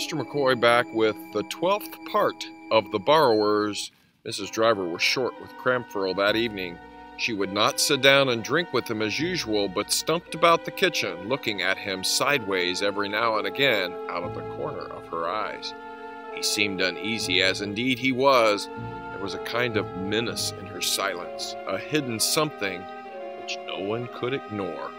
Mr. McCoy back with the twelfth part of the borrowers. Mrs. Driver was short with Crampfurl that evening. She would not sit down and drink with him as usual, but stumped about the kitchen, looking at him sideways every now and again out of the corner of her eyes. He seemed uneasy, as indeed he was. There was a kind of menace in her silence, a hidden something which no one could ignore.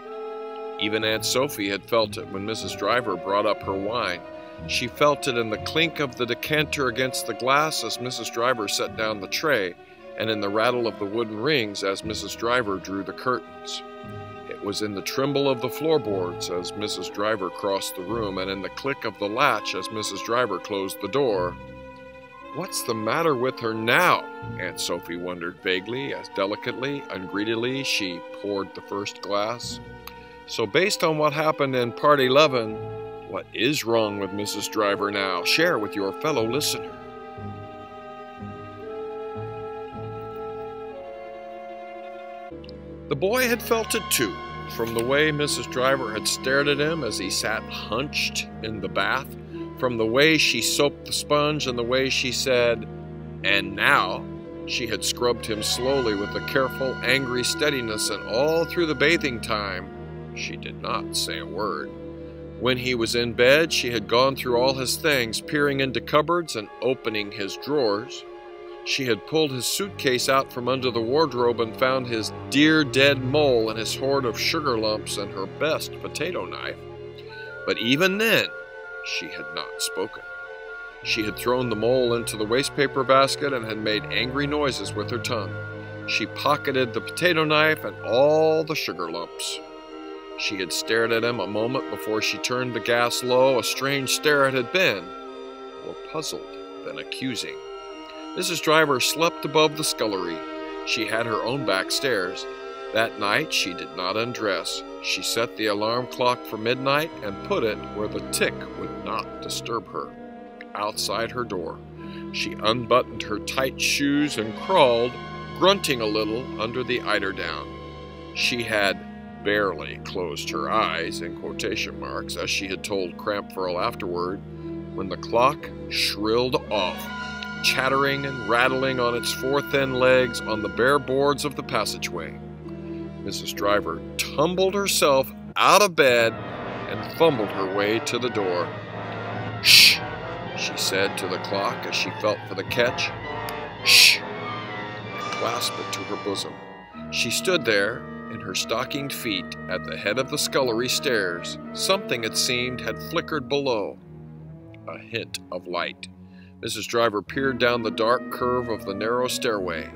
Even Aunt Sophy had felt it when Mrs. Driver brought up her wine. She felt it in the clink of the decanter against the glass as Mrs. Driver set down the tray, and in the rattle of the wooden rings as Mrs. Driver drew the curtains. It was in the tremble of the floorboards as Mrs. Driver crossed the room, and in the click of the latch as Mrs. Driver closed the door. What's the matter with her now? Aunt Sophy wondered vaguely as delicately, ungreedily, she poured the first glass. So, based on what happened in Part 11, what is wrong with Mrs. Driver now? Share with your fellow listener. The boy had felt it too, from the way Mrs. Driver had stared at him as he sat hunched in the bath, from the way she soaped the sponge and the way she said, and now, she had scrubbed him slowly with a careful, angry steadiness, and all through the bathing time, she did not say a word. When he was in bed, she had gone through all his things, peering into cupboards and opening his drawers. She had pulled his suitcase out from under the wardrobe and found his dear dead mole and his hoard of sugar lumps and her best potato knife. But even then, she had not spoken. She had thrown the mole into the wastepaper basket and had made angry noises with her tongue. She pocketed the potato knife and all the sugar lumps. She had stared at him a moment before she turned the gas low. A strange stare it had been, more puzzled than accusing. Mrs. Driver slept above the scullery. She had her own back stairs. That night she did not undress. She set the alarm clock for midnight and put it where the tick would not disturb her. Outside her door, she unbuttoned her tight shoes and crawled, grunting a little, under the eiderdown. She had barely closed her eyes, in quotation marks, as she had told Crampfurl afterward, when the clock shrilled off, chattering and rattling on its four thin legs on the bare boards of the passageway. Mrs. Driver tumbled herself out of bed and fumbled her way to the door. Shh, she said to the clock as she felt for the catch. Shh, and clasped it to her bosom. She stood there, her stockinged feet, at the head of the scullery stairs. Something, it seemed, had flickered below. A hint of light. Mrs. Driver peered down the dark curve of the narrow stairway.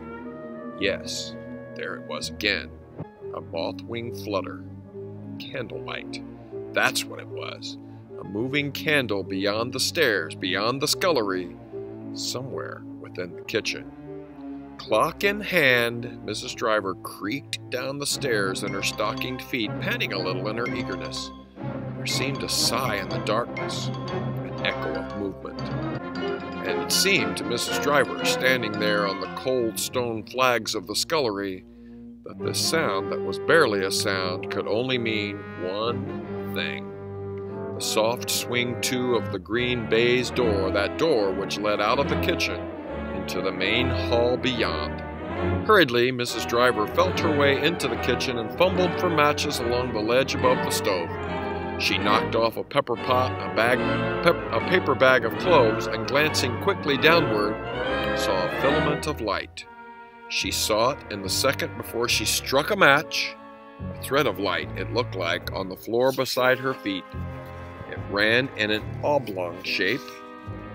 Yes, there it was again. A moth wing flutter. Candlelight. That's what it was. A moving candle beyond the stairs, beyond the scullery, somewhere within the kitchen. Clock in hand, Mrs. Driver creaked down the stairs in her stockinged feet, panting a little in her eagerness. There seemed a sigh in the darkness, an echo of movement. And it seemed to Mrs. Driver, standing there on the cold stone flags of the scullery, that this sound that was barely a sound could only mean one thing. The soft swing to of the green baize door, that door which led out of the kitchen into the main hall beyond. Hurriedly, Mrs. Driver felt her way into the kitchen and fumbled for matches along the ledge above the stove. She knocked off a pepper pot, a bag, pep, a paper bag of cloves, and glancing quickly downward, saw a filament of light. She saw it in the second before she struck a match. A thread of light, it looked like, on the floor beside her feet. It ran in an oblong shape,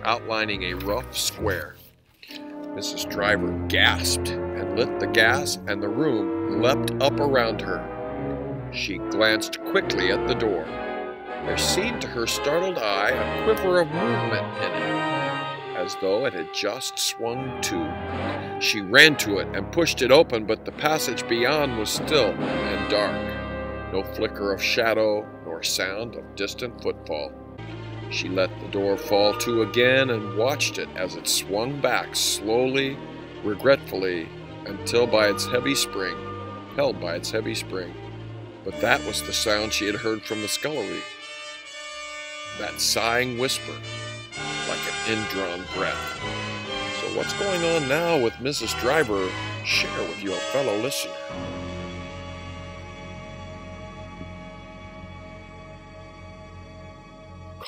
outlining a rough square. Mrs. Driver gasped and lit the gas, and the room leapt up around her. She glanced quickly at the door. There seemed to her startled eye a quiver of movement in it, as though it had just swung to. She ran to it and pushed it open, but the passage beyond was still and dark. No flicker of shadow, nor sound of distant footfall. She let the door fall to again and watched it as it swung back slowly, regretfully, until by its heavy spring, held by its heavy spring. But that was the sound she had heard from the scullery. That sighing whisper, like an indrawn breath. So what's going on now with Mrs. Driver? Share with your fellow listener.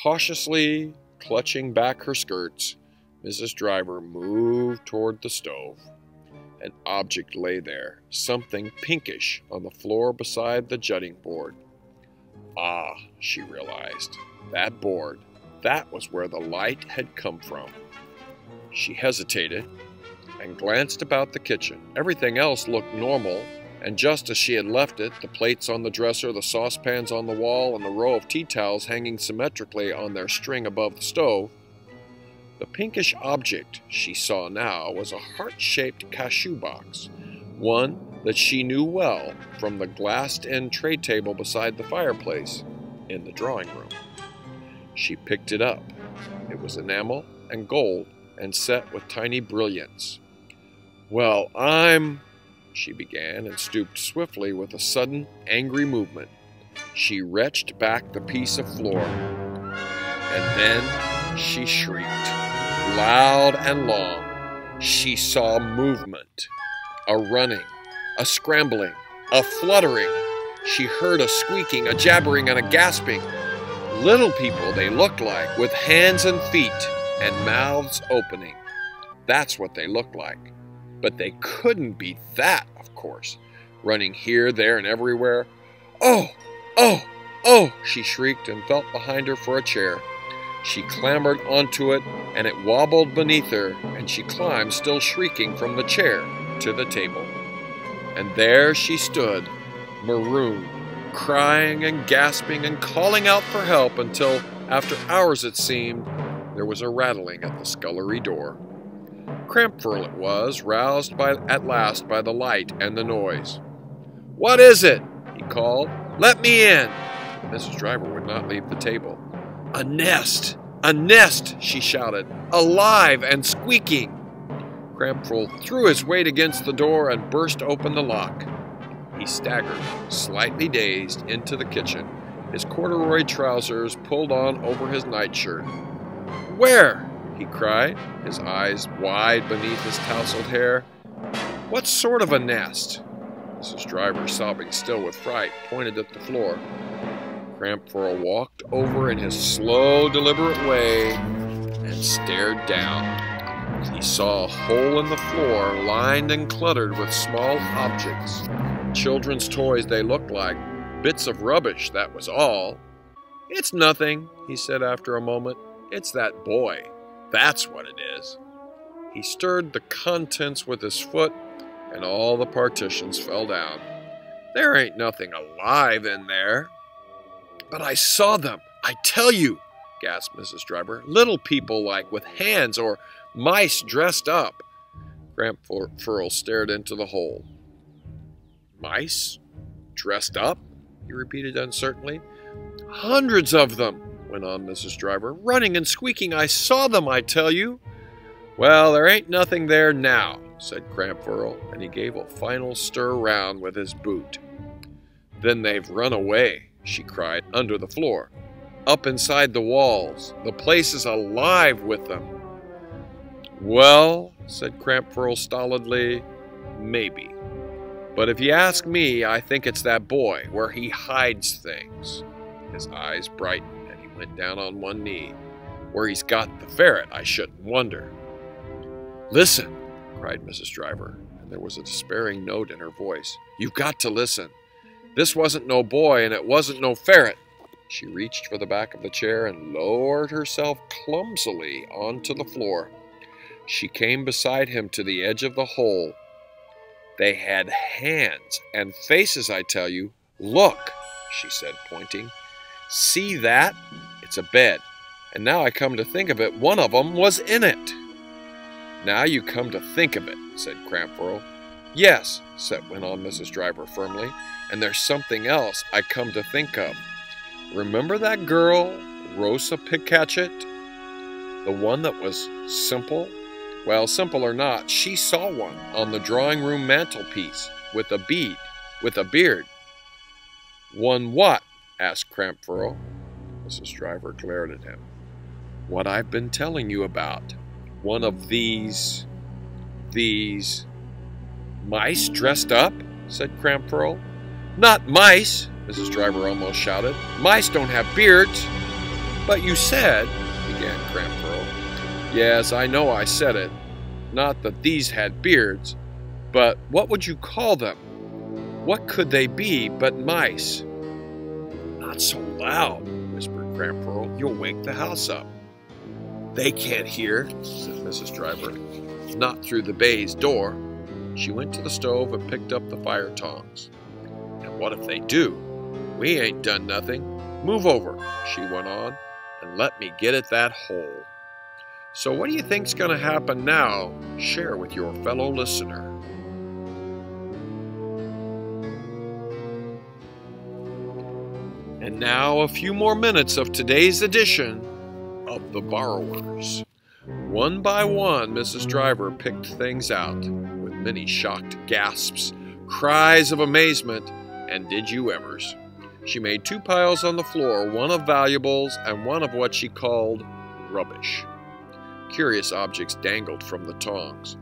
Cautiously clutching back her skirts, Mrs. Driver moved toward the stove. An object lay there, something pinkish, on the floor beside the jutting board. Ah, she realized, that board, that was where the light had come from. She hesitated and glanced about the kitchen. Everything else looked normal, and just as she had left it, the plates on the dresser, the saucepans on the wall, and the row of tea towels hanging symmetrically on their string above the stove, the pinkish object she saw now was a heart shaped cachou box, one that she knew well from the glassed in tray table beside the fireplace in the drawing room. She picked it up. It was enamel and gold and set with tiny brilliants. Well, I'm. She began and stooped swiftly with a sudden, angry movement. She wrenched back the piece of floor. And then she shrieked loud and long, she saw movement, a running, a scrambling, a fluttering. She heard a squeaking, a jabbering, and a gasping. Little people they looked like, with hands and feet and mouths opening. That's what they looked like. But they couldn't be that, of course, running here, there, and everywhere. Oh, oh, oh, she shrieked and felt behind her for a chair. She clambered onto it, and it wobbled beneath her, and she climbed, still shrieking, from the chair to the table. And there she stood, marooned, crying and gasping and calling out for help until, after hours it seemed, there was a rattling at the scullery door. Crampfurl it was, roused by, at last by the light and the noise. What is it? he called. Let me in. Mrs. Driver would not leave the table. A nest! A nest! she shouted, alive and squeaking. Crampfurl threw his weight against the door and burst open the lock. He staggered, slightly dazed, into the kitchen, his corduroy trousers pulled on over his nightshirt. Where? He cried, his eyes wide beneath his tousled hair. What sort of a nest? Mrs. Driver, sobbing still with fright, pointed at the floor. Crampfurl walked over in his slow, deliberate way and stared down. He saw a hole in the floor lined and cluttered with small objects. Children's toys they looked like, bits of rubbish, that was all. It's nothing, he said after a moment. It's that boy. That's what it is. He stirred the contents with his foot, and all the partitions fell down. There ain't nothing alive in there. But I saw them, I tell you, gasped Mrs. Driver. Little people like with hands or mice dressed up. Crampfurl stared into the hole. Mice? Dressed up? he repeated uncertainly. Hundreds of them, went on Mrs. Driver, running and squeaking. I saw them, I tell you. Well, there ain't nothing there now, said Crampfurl, and he gave a final stir round with his boot. Then they've run away, she cried, under the floor. Up inside the walls. The place is alive with them. Well, said Crampfurl stolidly, maybe. But if you ask me, I think it's that boy, where he hides things. His eyes brightened, went down on one knee. Where he's got the ferret, I shouldn't wonder. Listen, cried Mrs. Driver, and there was a despairing note in her voice. You've got to listen. This wasn't no boy, and it wasn't no ferret. She reached for the back of the chair and lowered herself clumsily onto the floor. She came beside him to the edge of the hole. They had hands and faces, I tell you. Look, she said, pointing. See that? A bed. And now I come to think of it, one of of 'em was in it. Now you come to think of it, said Crampfurl. Yes, said went on Mrs. Driver firmly. And there's something else I come to think of. Remember that girl, Rosa Pickhatchet? The one that was simple? Well, simple or not, she saw one on the drawing room mantelpiece with a bead, with a beard. One what? asked Crampfurl. Mrs. Driver glared at him. What I've been telling you about. One of these. these. mice dressed up? said Crampfurl. Not mice, Mrs. Driver almost shouted. Mice don't have beards. But you said, began Crampfurl. Yes, I know I said it. Not that these had beards, but what would you call them? What could they be but mice? Not so loud, whispered Crampfurl. You'll wake the house up. They can't hear, said Mrs. Driver. Not through the baize door. She went to the stove and picked up the fire tongs. And what if they do? We ain't done nothing. Move over, she went on, and let me get at that hole. So, what do you think's going to happen now? Share with your fellow listener. And now, a few more minutes of today's edition of The Borrowers. One by one, Mrs. Driver picked things out, with many shocked gasps, cries of amazement, and did you evers. She made two piles on the floor, one of valuables and one of what she called rubbish. Curious objects dangled from the tongs.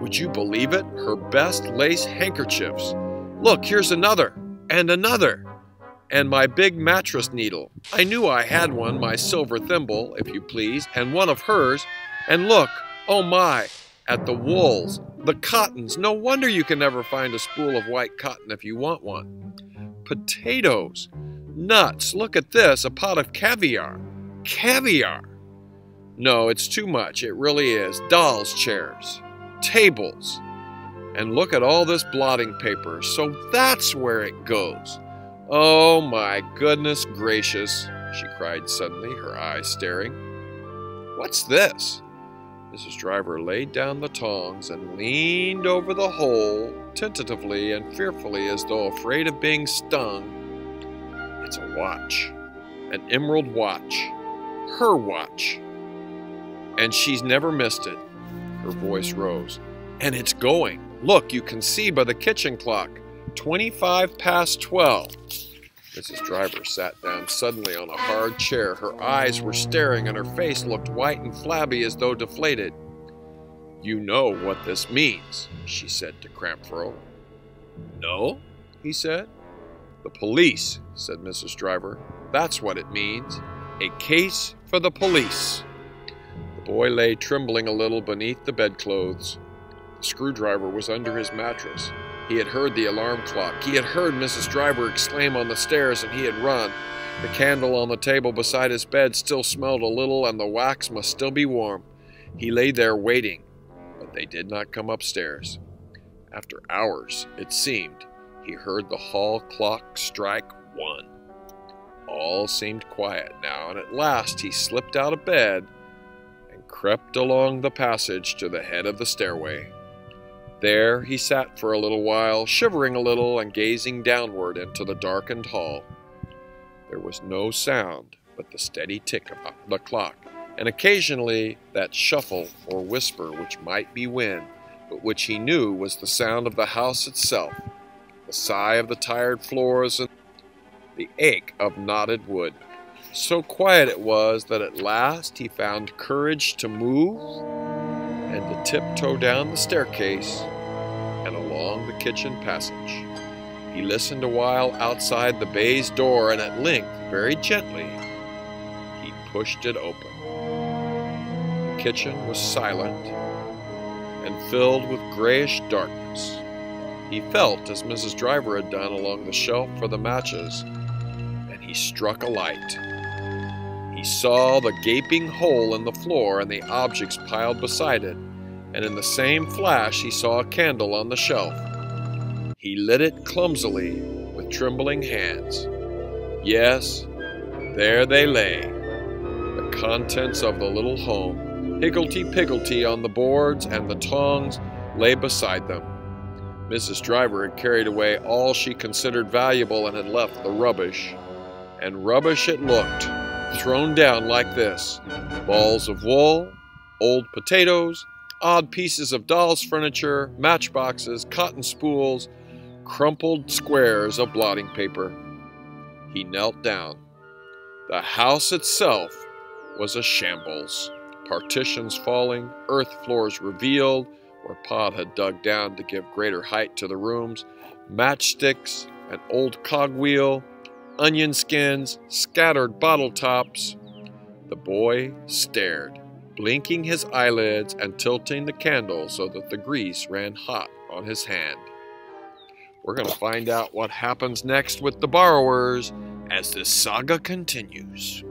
Would you believe it? Her best lace handkerchiefs. Look, here's another, and another. And my big mattress needle. I knew I had one, my silver thimble, if you please, and one of hers. And look, oh my, at the wools, the cottons. No wonder you can never find a spool of white cotton if you want one. Potatoes, nuts. Look at this, a pot of caviar. Caviar. No, it's too much. It really is. Dolls' chairs, tables. And look at all this blotting paper. So that's where it goes. Oh my goodness gracious, she cried suddenly, her eyes staring. What's this? Mrs. Driver laid down the tongs and leaned over the hole, tentatively and fearfully as though afraid of being stung. It's a watch. An emerald watch. Her watch. And she's never missed it. Her voice rose. And it's going. Look, you can see by the kitchen clock. 25 past 12. Mrs. Driver sat down suddenly on a hard chair. Her eyes were staring and her face looked white and flabby as though deflated. You know what this means, she said to Crampfurl. No, he said. The police, said Mrs. Driver. That's what it means. A case for the police. The boy lay trembling a little beneath the bedclothes. The screwdriver was under his mattress. He had heard the alarm clock. He had heard Mrs. Driver exclaim on the stairs, and he had run. The candle on the table beside his bed still smelled a little, and the wax must still be warm. He lay there waiting, but they did not come upstairs. After hours, it seemed, he heard the hall clock strike one. All seemed quiet now, and at last he slipped out of bed and crept along the passage to the head of the stairway. There he sat for a little while, shivering a little and gazing downward into the darkened hall. There was no sound but the steady tick of the clock, and occasionally that shuffle or whisper which might be wind, but which he knew was the sound of the house itself, the sigh of the tired floors and the ache of knotted wood. So quiet it was that at last he found courage to move and to tiptoe down the staircase and along the kitchen passage. He listened a while outside the baize door, and at length, very gently, he pushed it open. The kitchen was silent and filled with grayish darkness. He felt as Mrs. Driver had done along the shelf for the matches, and he struck a light. Saw the gaping hole in the floor and the objects piled beside it, and in the same flash he saw a candle on the shelf. He lit it clumsily with trembling hands. Yes, there they lay, the contents of the little home, higgledy-piggledy on the boards, and the tongs lay beside them. Mrs. Driver had carried away all she considered valuable and had left the rubbish. And rubbish it looked, thrown down like this balls of wool, old potatoes, odd pieces of dolls' furniture, matchboxes, cotton spools, crumpled squares of blotting paper. He knelt down. The house itself was a shambles. Partitions falling, earth floors revealed, where Pod had dug down to give greater height to the rooms, matchsticks, an old cogwheel, onion skins, scattered bottle tops. The boy stared, blinking his eyelids and tilting the candle so that the grease ran hot on his hand. We're going to find out what happens next with the borrowers as this saga continues.